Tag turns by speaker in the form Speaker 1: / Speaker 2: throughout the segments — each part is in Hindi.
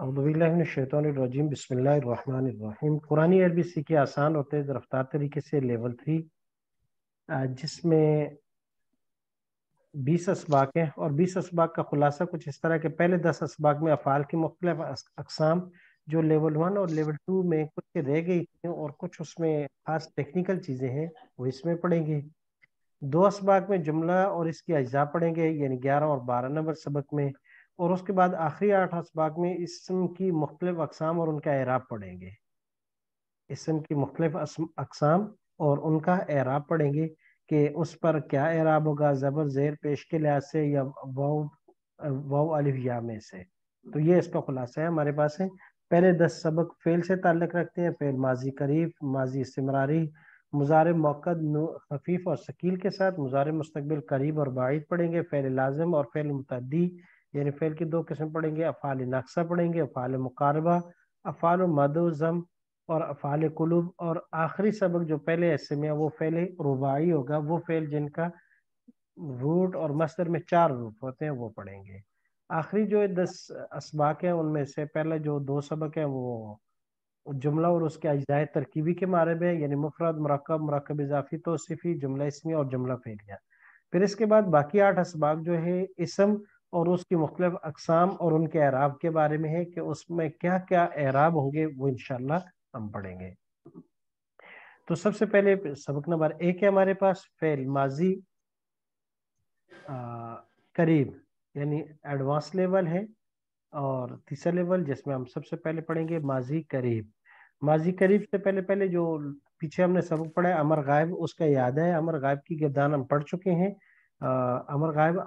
Speaker 1: अज़बिल्लाशैतरजीम बसमीम कुरानी अरबी सीखे आसान तेज़ रफ्तार तरीके से लेवल थ्री जिसमें बीस इसबाक हैं और बीस इसबाक का खुलासा कुछ इस तरह के, पहले दस इसबाक में अफ़ाल की मुख्तलिफ़ अकसाम जो लेवल वन और लेवल टू में कुछ रह गई थी और कुछ उसमें खास टेक्निकल चीज़ें हैं, वो इसमें पढ़ेंगे। दो इसबाक में जुमला और इसकी अज्जा पढ़ेंगे, यानी ग्यारह और बारह नंबर सबक में। और उसके बाद आखिरी आठ असबाक में इसम की मुख्तलिफ़ अकसाम और उनका एराब पढ़ेंगे। इसम की मुख्तलिफ़ अकसाम और उनका एराब पढ़ेंगे कि उस पर क्या एराब होगा, ज़बर ज़ेर पेश के लिहाज से या वाव वाव अलिफ या में से। तो ये इसका खुलासा है हमारे पास है पहले दस सबक फेल से ताल्लुक़ रखते हैं फेल माजी करीब माजी इसमरारी मुजार मौकद खफीफ और शकील के साथ मुजार मुस्तबिल करीब और बाइद पढ़ेंगे फेल लाजम और फ़ैल मुतदी यानी फेल की दो किस्म पढ़ेंगे अफ़ाल नक्सा पढ़ेंगे अफ़ाल मुकारबा, अफ़ाल मदुज़म और अफ़ाल कुलूब और आखिरी सबक जो पहले ऐसे में वो फ़ैल रुबाई होगा, वो फ़ैल जिनका रूट और मस्तर में चार रूट होते हैं, वो पढ़ेंगे आखिरी जो दस इसबाक हैं, उनमें से पहले जो दो सबक हैं, वो जुमला और उसके अजाय तरकीबी के मारे में यानी मुफरत मरकब मरकब इजाफी, तोसीफ़ी, जुमला इसमी और जुमला फेलिया। फिर इसके बाद बाकी आठ इसबाक जो है, इसम और उसकी मुख्तलिफ़ अकसाम और उनके एराब के बारे में है कि उसमें क्या क्या एराब होंगे वो इनशाला हम पढ़ेंगे। तो सबसे पहले सबक नंबर एक है हमारे पास फेल माजी आ, करीब यानी एडवांस लेवल है। और तीसरा लेवल जिसमें हम सबसे पहले पढ़ेंगे माजी करीब। माजी करीब से पहले पहले जो पीछे हमने सबक पढ़ा है अमर गायब उसका याद है अमर गायब की गिरदान हम पढ़ चुके हैं। अमर गायब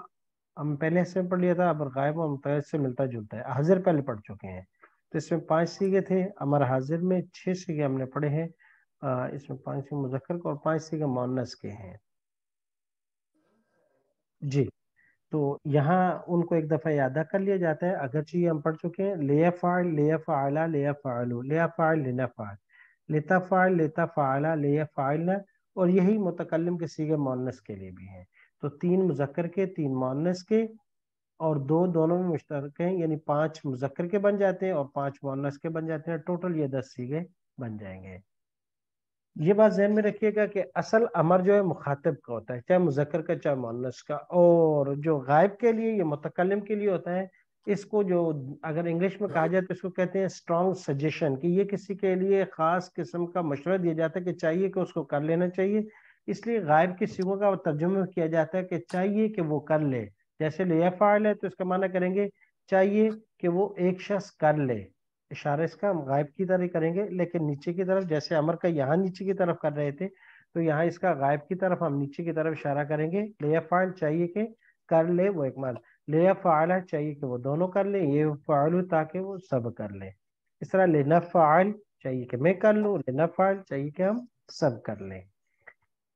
Speaker 1: हम पहले से पढ़ लिया था, अमर गायब और से मिलता जुलता है। हाजिर पहले पढ़ चुके हैं। तो इसमें पाँच सीगे थे, अमर हाजिर में छह सीगे हमने पढ़े हैं। इसमें पाँच सीगे मुजक्कर और पाँच सीगे मोनस के हैं। जी तो यहाँ उनको एक दफ़ा यादा कर लिया जाता है। अगर चीज़ हम पढ़ चुके हैं ले फ़ाइल ले फ़ाला ले फ़ालू ले फ़ाइल लेना फ़ाइल लेता फ़ाइल लेता फ़ाला ले फ़ाइल और यही मुतकलम के सीगे मोनस के लिए भी है। तो तीन मुजक्र के, तीन मोनस के और दो दोनों में मुश्तर हैं, यानी पाँच मुजक्र के बन जाते हैं और पाँच मोनस के बन जाते हैं। टोटल ये दस सीगे बन जाएँगे। ये बात जहन में रखिएगा कि असल अमर जो है मुखातब का होता है, चाहे मुजक्र का, चाहे मोनस का। और जो गायब के लिए, ये मुतकलम के लिए होता है, इसको जो अगर इंग्लिश में कहा जाए तो इसको कहते हैं स्ट्रॉन्ग सजेशन कि ये किसी के लिए खास किस्म का मशवरा दिया जाता है कि चाहिए कि उसको कर लेना चाहिए। इसलिए गायब की सिगों का तर्जुमा किया जाता है कि चाहिए कि वो कर ले। जैसे ले फ़ाइल है तो इसका माना करेंगे, चाहिए कि वो एक शख्स कर ले। इशारा इसका हम गायब की तरह करेंगे, लेकिन नीचे की तरफ़, जैसे अमर का यहाँ नीचे की तरफ़ कर रहे थे तो यहाँ इसका गायब की तरफ़ हम नीचे की तरफ़ इशारा करेंगे, ले फ़ाइल चाहिए कि कर ले वो एक मान। ले फ़ाइल चाहिए कि वो दोनों कर ले, ये फ़ाइल ताकि वो सब कर ले। इस तरह लेना फ़ाइल चाहिए कि मैं कर लूँ लेना फ़ाइल चाहिए कि हम सब कर लें।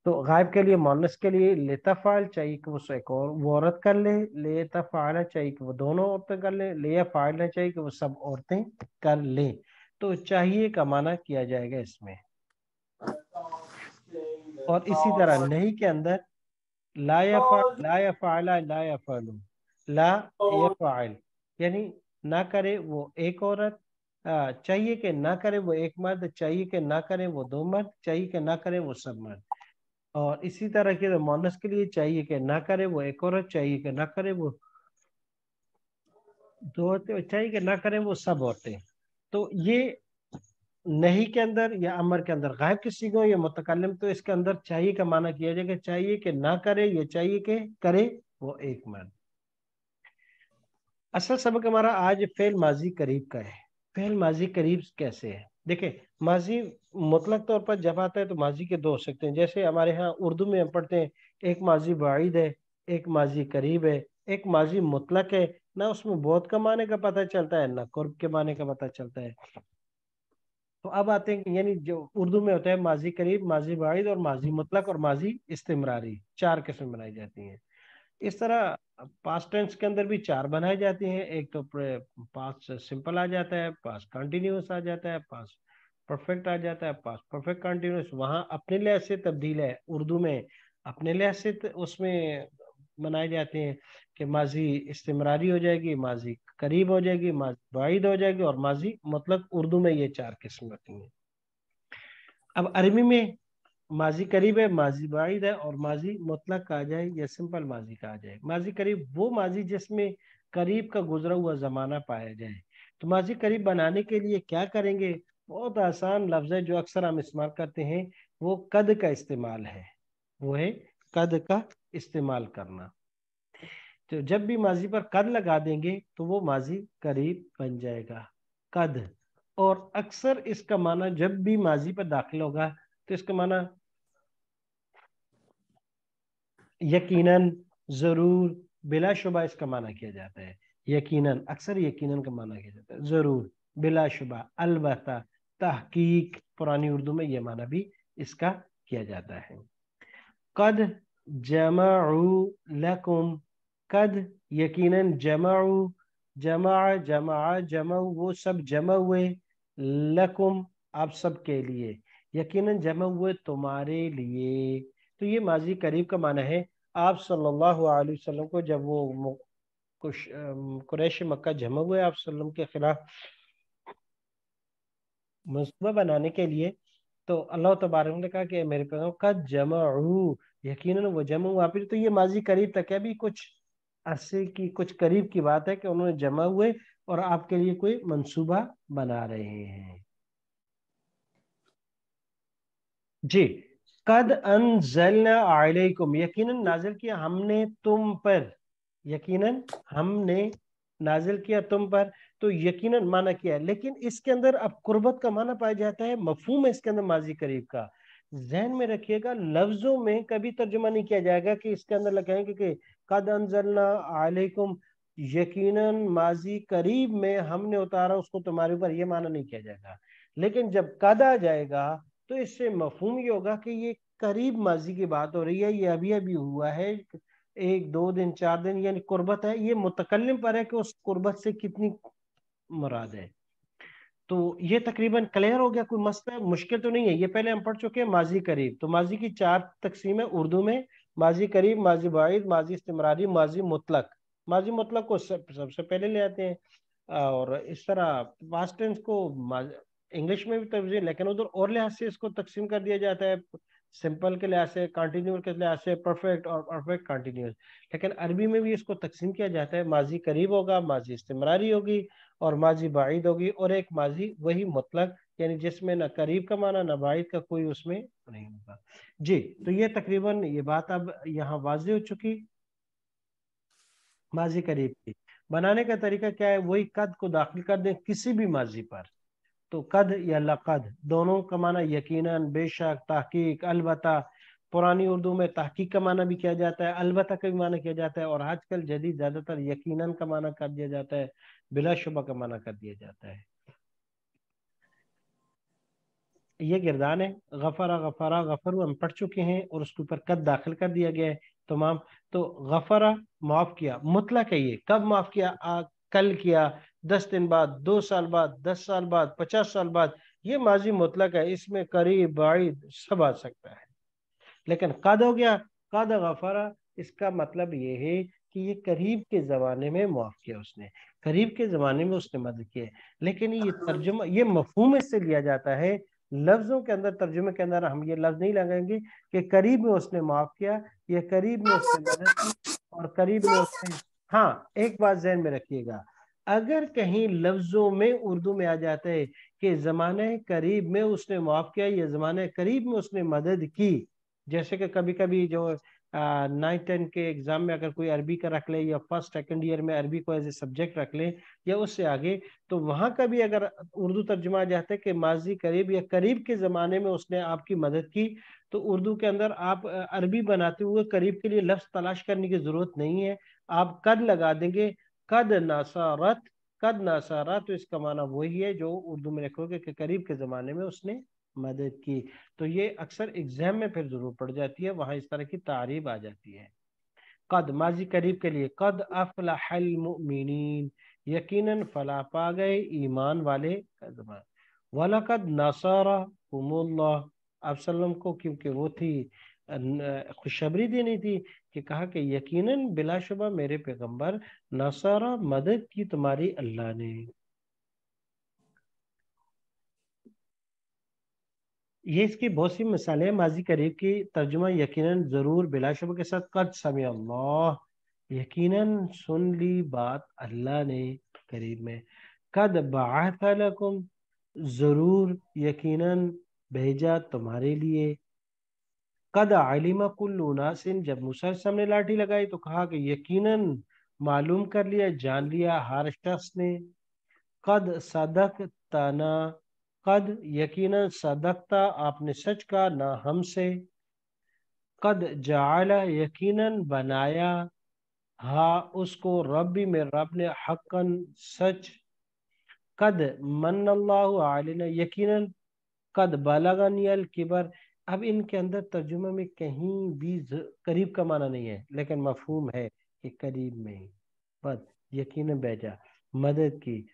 Speaker 1: तो गायब के लिए मोनस के लिए लेता फ़ाइल चाहिए कि वो एक और, वो औरत कर ले, लेता फ़ाइल चाहिए कि वो दोनों औरतें कर ले ले फ़ाइल चाहिए कि वो सब औरतें कर ले। तो चाहिए का माना किया जाएगा इसमें। और इसी तरह नहीं के अंदर ला या ला या फाइला ला या फालू ला, या फ़ाइल, यानी ना करे वो एक औरत चाहिए कि ना करे वो एक मर्द, चाहिए कि ना करे वो दो मर्द, चाहिए कि ना करे वो सब मर्द। और इसी तरह के मोनस के लिए चाहिए कि ना करे वो एक औरत चाहिए कि ना करे वो दो औरतें चाहिए कि ना करे वो सब औरतें। तो ये नहीं के अंदर या अमर के अंदर गायब किसी को या मुतकलम तो इसके अंदर चाहिए का माना किया जाएगा, चाहिए कि ना करे या चाहिए कि करे वो एक मर्द। असल सबक हमारा आज फेल माजी करीब का है। फेल माजी करीब कैसे है? देखिए, माजी मुतलक तौर पर जब आता है तो माजी के दो हो सकते हैं। जैसे हमारे यहाँ उर्दू में हम पढ़ते हैं, एक माजी बाइद है, एक माजी करीब है, एक माजी मुतलक है, ना उसमें बहुत का माने का पता चलता है, ना कुर्ब के माने का पता चलता है। तो अब आते हैं यानी जो उर्दू में होता है माजी करीब, माजी बाइद और माजी मुतलक और माजी इस्तेमरारी, चार किस्म बनाई जाती हैं। इस तरह पास टेंस के अंदर भी चार बनाई जाती हैं। एक तो पास सिंपल आ जाता है पास कंटिन्यूस आ जाता है पास परफेक्ट आ जाता है पास परफेक्ट कंटिन्यूस वहाँ अपने लिहाज से तब्दील है। उर्दू में अपने लिहाज से उसमें बनाए जाते हैं कि माजी इस्तेमरारी हो जाएगी, माजी करीब हो जाएगी, माजी बाइद हो जाएगी और माजी मतलब उर्दू में ये चार किस्म होती हैं। अब अरबी में माजी करीब है, माजी बाइद है और माजी मुतलक कहा जाए या सिंपल माजी कहा जाए। माजी करीब, वो माजी जिसमें करीब का गुजरा हुआ जमाना पाया जाए। तो माजी करीब बनाने के लिए क्या करेंगे? बहुत आसान लफ्ज है जो अक्सर हम इस्तेमाल करते हैं, वो कद का इस्तेमाल है। वो है कद का इस्तेमाल करना। तो जब भी माजी पर कद लगा देंगे तो वो माजी करीब बन जाएगा, कद। और अक्सर इसका माना जब भी माजी पर दाखिल होगा तो इसका माना यकीनन ज़रूर बिलाशुबा इसका माना किया जाता है। यकीनन, अक्सर यकीनन का माना किया जाता है। ज़रूर बिलाशुबा अलबत्ता, तहकीक, पुरानी उर्दू में यह माना भी इसका किया जाता है। कद जमाउ लकुम, कद यकीनन जमाउ जमा जमा जमा, वो सब जमा हुए लकुम, आप सब के लिए। यकीनन जमा हुए तुम्हारे लिए। तो ये माजी करीब का माना है। आप सल्लल्लाहु अलैहि वसल्लम को जब वो कुछ कुरैश मक्का जमा हुए आप सल्लम के खिलाफ मनसूबा बनाने के लिए तो अल्लाह तबारक ने कहा कि मेरे पैगम का जमा यकीन वो जमा हुआ। फिर तो ये माजी करीब तक है। अभी कुछ अरसे की, कुछ करीब की बात है कि उन्होंने जमा हुए और आपके लिए कोई मंसूबा बना रहे हैं। जी। कद अनजलकुम यकीनन नाजिल किया हमने तुम पर। यकीनन हमने नाजिल किया तुम पर। तो यकीनन माना किया लेकिन इसके अंदर अब कुर्बत का माना पाया जाता है, मफहूम है इसके अंदर माजी करीब का। जहन में रखिएगा, लफ्जों में कभी तर्जुमा नहीं किया जाएगा कि इसके अंदर लगाएँगे कि कद अनजलना आलेकुम यकीनन माजी करीब में हमने उतारा, उसको तुम्हारे ऊपर ये माना नहीं किया जाएगा। लेकिन जब कद आ जाएगा तो इससे मफहूम ये होगा कि ये करीब माजी की बात हो रही है ये अभी अभी हुआ है एक दो दिन चार दिन यानी कुर्बत है ये मुतकलम पर है कि उस कुर्बत से कितनी मुराद है। तो ये तकरीबन क्लियर हो गया कोई मसला मुश्किल तो नहीं है ये पहले हम पढ़ चुके हैं माजी करीब। तो माजी की चार तकसीम है उर्दू में माजी करीब माजी बाइद माजी इस्तेमरारी माजी मुतलक। माजी मुतलक को सब, सबसे पहले ले आते हैं और इस तरह पास्ट टेंस को इंग्लिश में भी तवजी लेकिन उधर और लिहाज से इसको तकसीम कर दिया जाता है। सिंपल के लिहाज से कंटिन्यूस के लिहाज से परफेक्ट और परफेक्ट कंटिन्यूस लेकिन अरबी में भी इसको तकसीम किया जाता है। माजी करीब होगा, माजी इस्तेमरारी होगी और माजी बाइद होगी और एक माजी वही मतलब यानी जिसमें ना करीब का माना, ना बाइद का कोई उसमें नहीं होगा। जी तो ये तकरीबन ये बात अब यहाँ वाजी हो चुकी। माजी करीब की। बनाने का तरीका क्या है? वही कद को दाखिल कर दें किसी भी माजी पर। तो कद या लकद? दोनों का माना यकीनन बेशक तहकीक अलबत्ता। पुरानी उर्दू में तहकीक का माना भी किया जाता है अलबत्ता का भी माना किया जाता है और आजकल जदीद ज़्यादातर यकीनन का माना कर दिया जाता है बिलाशुबा का माना कर दिया जाता है। ये गिरदान है गफरा गफरा गफर हम पढ़ चुके हैं और उसके ऊपर कद दाखिल कर दिया गया है तमाम। तो गफरा माफ़ किया मुतलक है ये कब माफ़ किया? आ, कल किया दस दिन बाद, दो साल बाद, दस साल बाद, पचास साल बाद, ये माजी मुतलक है, इसमें करीब बाइद सब आ सकता है। लेकिन कद हो गया कद गफरा, इसका मतलब ये है कि ये करीब के जमाने में मुआफ किया उसने। करीब के जमाने में उसने मदद किया लेकिन ये तर्जुमा, ये मफहूम इससे लिया जाता है, लफ्जों के अंदर, तर्जुमे के अंदर हम ये लफ्ज नहीं लगाएँगे कि करीब में उसने माफ़ किया, या करीब में उसने मदद की, और करीब में उसने हाँ एक बात जहन में रखिएगा अगर कहीं लफ्जों में उर्दू में आ जाता है कि जमाने करीब में उसने माफ़ किया, या जमाने करीब में उसने मदद की, जैसे कि कभी कभी जो नाइन्थ टेंथ के एग्ज़ाम में अगर कोई अरबी का रख ले, या फ़र्स्ट, सेकंड ईयर में अरबी को एज ए सब्जेक्ट रख ले, या उससे आगे तो वहाँ का भी अगर उर्दू तर्जुमा जाता है कि माजी करीब, या करीब के ज़माने में उसने आपकी मदद की तो उर्दू के अंदर आप अरबी बनाते हुए करीब के लिए लफ्ज़ तलाश करने की ज़रूरत नहीं है। आप कद लगा देंगे कद नासारत, कद नासारा तो इसका माना वही है जो उर्दू में रखोगे कि करीब के ज़माने में उसने मदद की। तो ये अक्सर एग्ज़ाम में फिर ज़रूर पड़ जाती है, वहाँ इस तरह की तारीफ़ आ जाती है। कद, माजी करीब के लिए, कद अफलामिन यकीनन फला पा गए ईमान वाले वलकद नसारा अबसलम को, क्योंकि वो थी खुशबरी देनी थी कि कहा कि, यकीनन बिलाशुबा मेरे पैगंबर नसारा मदद की तुम्हारी अल्लाह ने। ये इसकी बहुत सी मिसालें माजी करीब की तर्जुमा, यकीनन ज़रूर बिलाशुबा के साथ कद समय अल्लाह, यकीनन सुन ली बात अल्लाह ने करीब में। कद बाकुम ज़रूर यकीनन भेजा तुम्हारे लिए। कद आलिमा कुल्लुनासिन जब मूसा सामने लाठी लगाई तो कहा कि यकीनन मालूम कर लिया, जान लिया हर शख्स ने। कद सदक तना कद यकीनन सदकता आपने सच का ना हमसे। कद जाला यकीनन बनाया, हा उसको रबी में रब ने हकन सच। कद मन अल्लाह यकीनन कद बलगनियल किबर अब इनके अंदर तर्जुमे में कहीं भी करीब का माना नहीं है, लेकिन मफहूम है कि करीब में बस, यकीन बेजा, मदद की,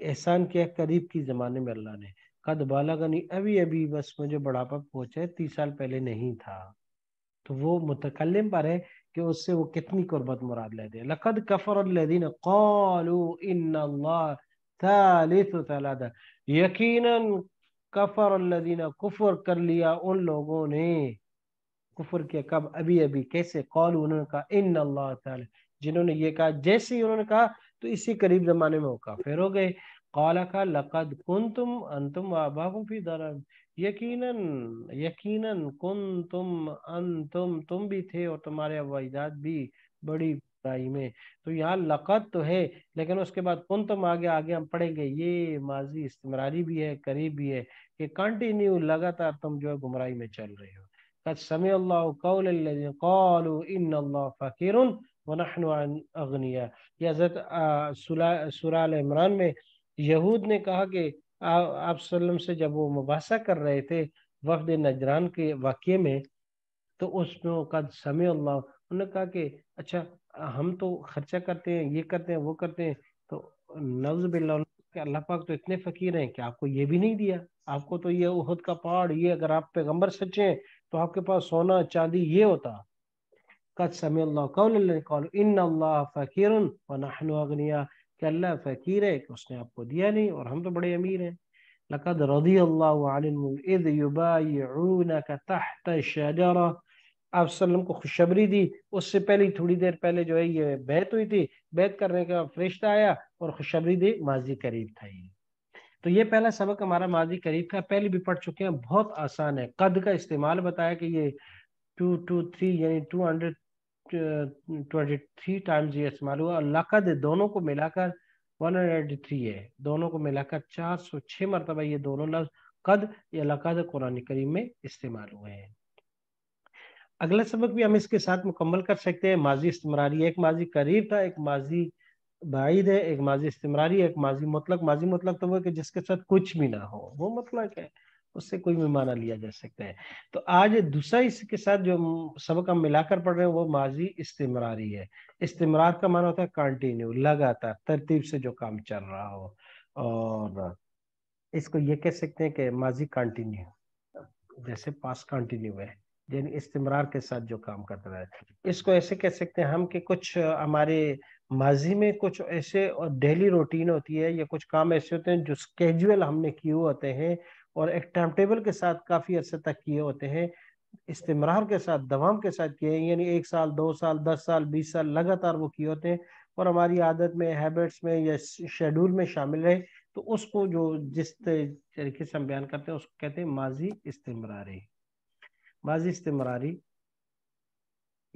Speaker 1: एहसान किया करीब की जमाने में अल्लाह ने। कद बालागनी अभी अभी बस मुझे बढ़ापा पहुँचा है, तीस साल पहले नहीं था। तो वो मुतकलम पर है कि उससे वो कितनी कुर्बत मुराद ले दे। लकद कफर लदीन कौलू इन यकीनन कफर अल्लादीना कुफर कर लिया उन लोगों ने। कुफर किया कब? अभी अभी। कैसे? कौल उन्होंने कहा इन अल्लाह जिन्होंने ये कहा, जैसे ही उन्होंने कहा तो इसी करीब जमाने में वो काफिर हो गए। कौला का लकद कुन तुम अंतुम आबाकुम फ़ी दरन यकीनन यकीनन कुन तुम अंतुम, तुम भी थे और तुम्हारे अवाजात भी बड़ी बुराई में। तो यहाँ लकत तो है, लेकिन उसके बाद तुम आगे आगे हम पढ़ेंगे, ये माजी इस्तेमरारी भी है, करीब भी है कि कंटिन्यू लगातार तुम जो है गुमराही में चल रहे हो। कद समय फ़कीर सुराल इमरान में यहूद ने कहा कि आप सल्लम से जब वो मुबासा कर रहे थे वफद नजरान के वाक्य में तो उसमें कद समय उन्होंने कहा कि अच्छा हम तो खर्चा करते हैं, ये करते हैं, वो करते हैं तो नफ्ज बिल्ला अल्लाह पाक तो इतने फकीर हैं कि आपको ये भी नहीं दिया। आपको तो ये उहद का पहाड़, ये अगर आप पैगंबर सच्चे हैं तो आपके पास सोना, चांदी ये होता। कद समय इन अल्लाह फकीर व नहनु अगनिया। कि अल्लाह फकीर है कि उसने आपको दिया नहीं, और हम तो बड़े अमीर हैं। लकद रदी अल्लाह आप को खुशबरी दी। उससे पहले थोड़ी देर पहले जो है ये बैत हुई थी। बैत करने का फरिश्ता आया और खुशबरी दी, माजी करीब था ये। तो ये पहला सबक हमारा माजी करीब का पहले भी पढ़ चुके हैं, बहुत आसान है। कद का इस्तेमाल बताया कि ये टू टू, थ्री यानी two hundred twenty three times ये इस्तेमाल हुआ। और लकद दोनों को मिलाकर वन हंड्रेड थ्री है। दोनों को मिलाकर चार सौ छह मरतबा ये दोनों लफ्ज कद या लकद कुरान करीम में इस्तेमाल हुए हैं। अगला सबक भी हम इसके साथ मुकम्मल कर सकते हैं। माजी इस्तेमरारी एक माजी करीब था, एक माजी बाइद है, एक माजी इस्तेमरारी एक माजी मतलब माजी मतलब तो वो कि जिसके साथ कुछ भी ना हो, वो मतलब है, उससे कोई भी माना लिया जा सकता है। तो आज दूसरा इसके साथ जो सबक हम मिलाकर पढ़ रहे हैं, वो माजी इस्तेमरारी है। इस्तेमरार का माना होता है कंटिन्यू लगातार, तरतीब से जो काम चल रहा हो। और इसको ये कह सकते हैं कि माजी कंटिन्यू जैसे पास कंटिन्यू है। यानी इस्तेमरार के साथ जो काम करता है इसको ऐसे कह सकते हैं हम कि कुछ हमारे माजी में कुछ ऐसे और डेली रूटीन होती है या कुछ काम ऐसे होते हैं जो स्केजुअल हमने किए होते हैं और एक टाइम टेबल के साथ काफ़ी अर्से तक किए होते हैं। इस्तेमरार के साथ, दवाम के साथ किए यानी एक साल, दो साल, दस साल, बीस साल लगातार वो किए होते हैं और हमारी आदत में, हैबिट्स में या शेड्यूल में शामिल है तो उसको जो जिस तरीके से हम बयान करते हैं, उसको कहते हैं माजी इस्तेमरारी। माजी इस्तेमरारी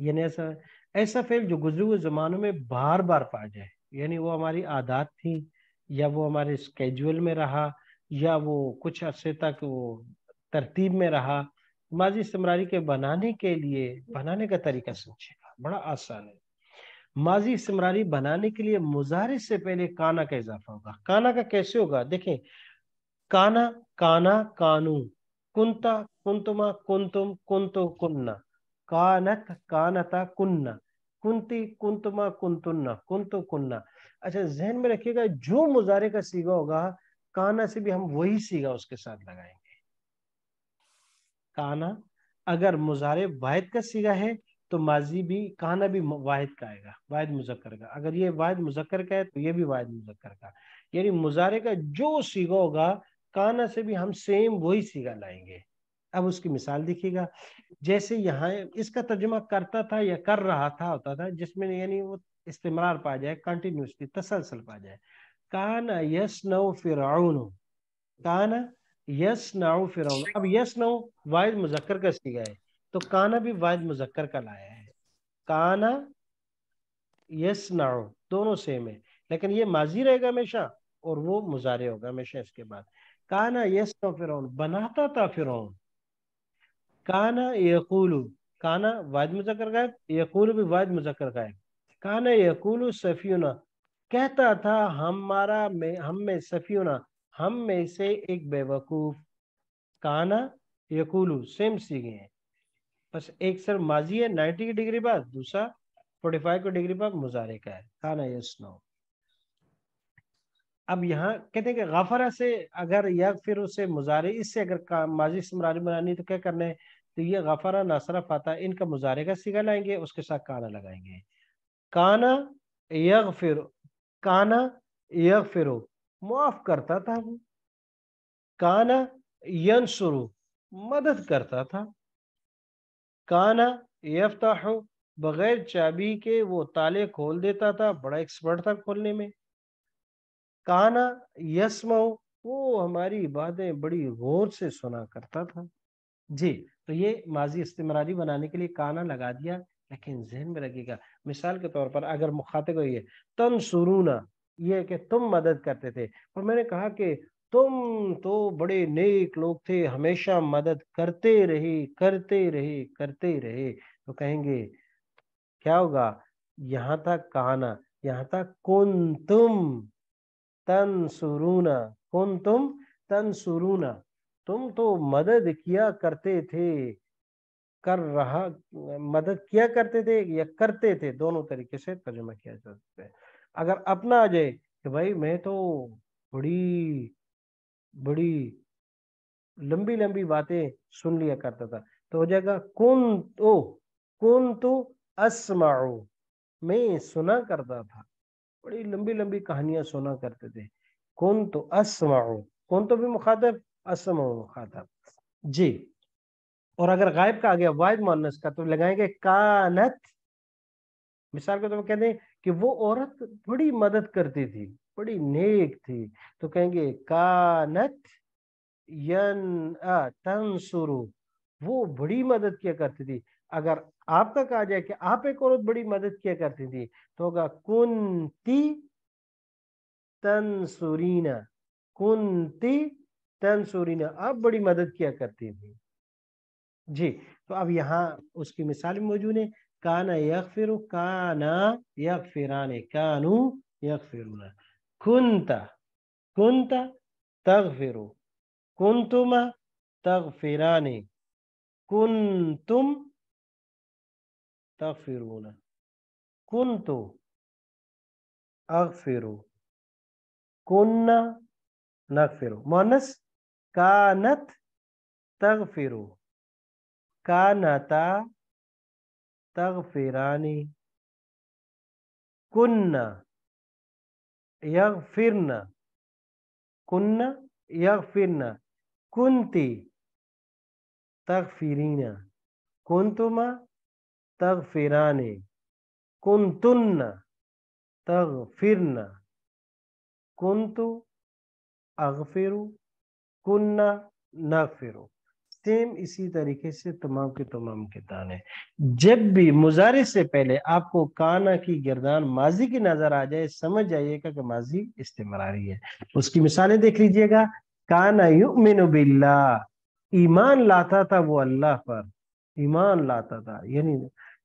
Speaker 1: यानी ऐसा ऐसा फेल जो गुजरे हुए जमानों में बार बार पा जाए, यानी वो हमारी आदत थी, या वो हमारे स्केजुअल में रहा, या वो कुछ अरसे तक वो तरतीब में रहा माजी इस्तेमरारी के बनाने के लिए, बनाने का तरीका समझेगा बड़ा आसान है। माजी इस्तेमरारी बनाने के लिए मुजारे से पहले काना का इजाफा होगा। काना का कैसे होगा? देखें काना काना, कानू, कुंता कुंतुमा कुंतुम कुंतु कुन्ना कानत कानता कुन्ना कुंती कुंतुमा कुंतुन्ना कुंतु कुन्ना अच्छा जहन में रखिएगा, जो मुजारे का सीगा होगा, काना से भी हम वही सीगा उसके साथ लगाएँगे। काना, अगर मुजारे वाहिद का सीगा है तो माजी भी, काना भी वाहिद का आएगा, वाहिद मुजक्कर का। अगर ये वाहिद मुजक्कर का है तो ये भी वाहिद मुजक्कर का। यानी मुजारे का जो सीगा होगा, काना से भी हम सेम वही सीगा लाएँगे। अब उसकी मिसाल देखिएगा। जैसे यहाँ इसका तर्जुमा करता था या कर रहा था होता था, जिसमें यानी वो इस्तेमाल पा जाए कंटिन्यूसली तसलसल पा जाए। काना यस नौ फिर काना यस नाउ फिर अब यस नौ वाहिद मुजक्कर का सीगा है तो काना भी वायद मुजक्कर का लाया है। काना यस नाउ दोनों सेम है। लेकिन ये माजी रहेगा हमेशा और वो मुजारे होगा हमेशा इसके बाद। काना यस नौ फिर बनाता था फिर काना यकूलू, काना वाहिद मुजक्र का यकूल भी वाहिद मुजक्कर का है। काना यकूलू सफीना कहता था हमारा में, हम में सफीना हम में से एक बेवकूफ़। काना यकूलू सेम सीखे हैं। बस एक सर माजी है, नाइन्टी की डिग्री बाद, दूसरा फोर्टी फाइव की डिग्री बाद मुजारे का है। काना यस नो अब यहाँ कहते हैं कि गफरा से अगर या फिर उसे मुजारे इससे अगर माजी से मुरारी बनानी तो क्या करना है? तो ये गफरा नासरा फाता इनका मुजारे का सीगा लाएँगे, उसके साथ काना लगाएँगे। काना यग फिर काना यग फिर मुआफ करता था वो। काना यन शुरू मदद करता था। काना यफ्ताह, बगैर चाबी के वो ताले खोल देता था, बड़ा एक्सपर्ट था खोलने में। काना यस्मो वो हमारी बातें बड़ी गौर से सुना करता था। जी। तो ये माजी इस्तेमरारी बनाने के लिए काना लगा दिया, लेकिन जहन में रखिएगा। मिसाल के तौर पर अगर मुखातिब ये तन सुरूना ये कि तुम मदद करते थे। और मैंने कहा कि तुम तो बड़े नेक लोग थे, हमेशा मदद करते रहे करते रहे करते रहे। तो कहेंगे, क्या होगा? यहाँ तक कहना यहाँ तक कुन तुम तन सुरूना कुन तुम तन सुरूना तुम तो मदद किया करते थे, कर रहा, मदद किया करते थे या करते थे? दोनों तरीके से तर्जुमा किया जा सकता है। अगर अपना आ जाए कि भाई मैं तो बड़ी बड़ी लंबी लंबी बातें सुन लिया करता था तो हो जाएगा, कौन तो कौन तो असमाओ मैं सुना करता था। बड़ी लंबी लंबी कहानियाँ सुना करते थे। कौन तो असमाओ कौन तो भी मुखातब। असमाओ मुखातब जी, और अगर गायब का आ गया वायद मोनस का तो लगाएँगे कानत। मिसाल के तौर पर कहते हैं कि वो औरत बड़ी मदद करती थी, बड़ी नेक थी तो कहेंगे कानत यन वो बड़ी मदद किया करती थी। अगर आपका कहा जाए कि आप एक औरत बड़ी मदद किया करती थी तो होगा कुंती तंसुरीना, कुंती तंसुरीना आप बड़ी मदद किया करती थी। जी तो अब यहाँ उसकी मिसाल भी मौजूद है। काना यगफिर, काना यक यगफिराने, कानू यगफिरुना। कुंता कुंता तगफिरु। कुंतुमा तगफिराने। कुंतुम तगफिरुना। कुंतु अगफिरु। कुन्ना नगफिरु। मोनस कानत तगफिरु। कानता तगफिरानी। कुन्न यगफिरन। कुन्न यगफिरन। कुंती तगफिरीन। कुंतुमा तगफिराने। कुंतुन्न तगफिरन। कुंतु अगफिरु। कुन्ना नगफिरु सेम इसी तरीके से तमाम के तमाम कितान है। जब भी मुजारे से पहले आपको काना की गिरदान माजी की नज़र आ जाए, समझ जाइएगा कि माजी इस्तेमारी है। उसकी मिसालें देख लीजिएगा। काना युमिन बिल्ला ईमान लाता था वो अल्लाह पर। ईमान लाता था। यानी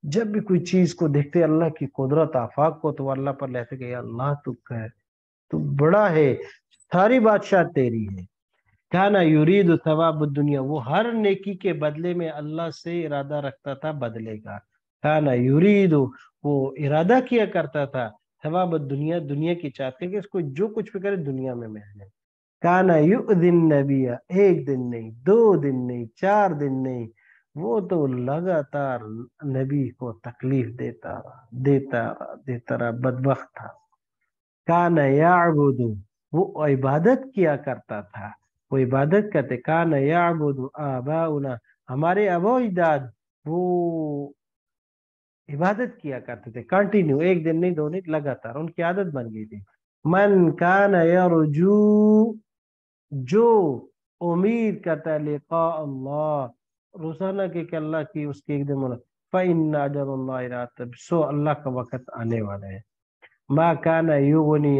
Speaker 1: जब भी कोई चीज़ को देखते अल्लाह की कुदरत, आफाक को तो अल्लाह पर लेते गए, अल्लाह तू है तू बड़ा है, सारी बादशाह तेरी है। काना युरीद थवाब दुनिया, वो हर नेकी के बदले में अल्लाह से इरादा रखता था बदले का काना युरीद, वो इरादा किया करता था थवाब दुनिया दुनिया की चाहते कि इसको जो कुछ भी करे दुनिया में मिल जाए काना दिन नबिया, एक दिन नहीं, दो दिन नहीं, चार दिन नहीं, वो तो लगातार नबी को तकलीफ़ देता रहा देता रहा देता रहा, बदबख्त था। कान याबुदु, वो इबादत किया करता था। वो इबादत करते, कान याबुदु आबाउना। हमारे अबो इजाद वो इबादत किया करते थे कंटिन्यू एक दिन नहीं, दो नहीं, लगातार, उनकी आदत बन गई थी। मन कान यरजू, जो उम्मीद करता है, लिका अल्लाह, रोज़ाना के कि अल्लाह की उसके एक दिन फ़िन अजल सो अल्लाह का वक़्त आने वाला है। मा काना युगनी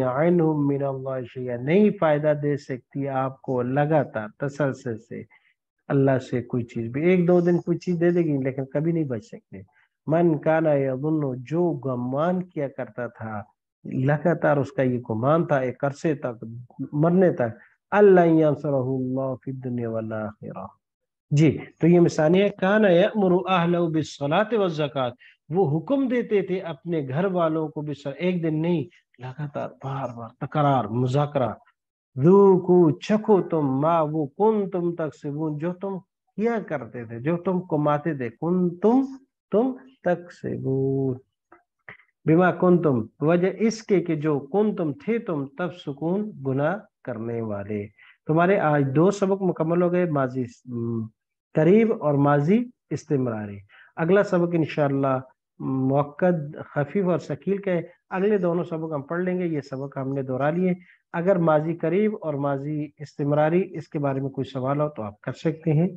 Speaker 1: नहीं फ़ायदा दे सकती आपको लगातार तसलसल से। अल्लाह से कोई चीज़ भी। एक दो दिन कोई चीज़ दे देगी, लेकिन कभी नहीं बच सकते। मन काना यदुन्नो जो गमान किया करता था, लगातार उसका ये गुमान था, एक अरसे तक, मरने तक, अल्लाह दुनिया वाला जी तो ये मिसाल है, काना यमरसलात व जक़ात वो हुक्म देते थे अपने घर वालों को भी सर एक दिन नहीं, लगातार बार बार तकरार मुजाकरा रूकू चखो तुम माँ वो कुन तुम तक से, वो जो तुम किया करते थे, जो तुम कमाते थे, कुन तुम तुम तक से बिमा कुन तुम, वजह इसके कि जो कुन तुम थे, तुम तब सुकून गुना करने वाले। तुम्हारे आज दो सबक मुकम्मल हो गए, माजी करीब और माजी इस्तेमरारी। अगला सबक इनशाला मौक़द खफीफ और शकील के अगले दोनों सबक हम पढ़ लेंगे। ये सबक हमने दोहरा लिए। अगर माजी करीब और माजी इस्तेमरारी इसके बारे में कोई सवाल हो तो आप कर सकते हैं।